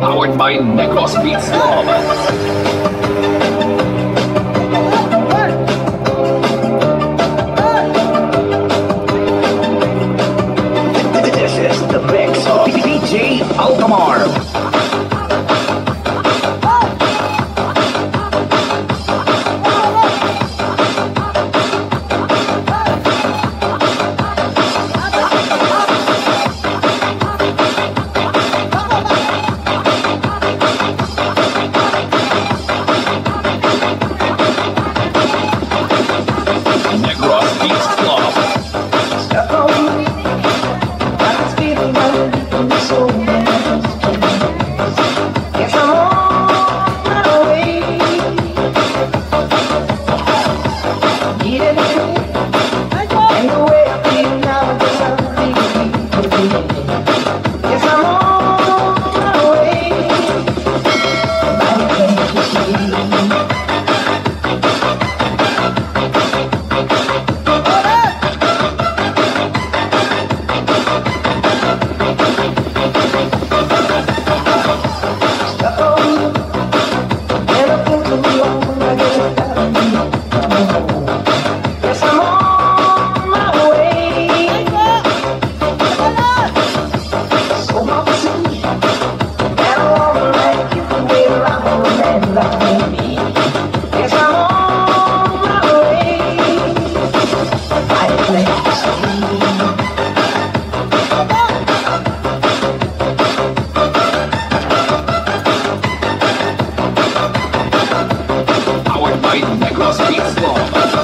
Powered by Necros Beats. 一脸的无辜 Fight across the królestwo.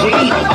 G.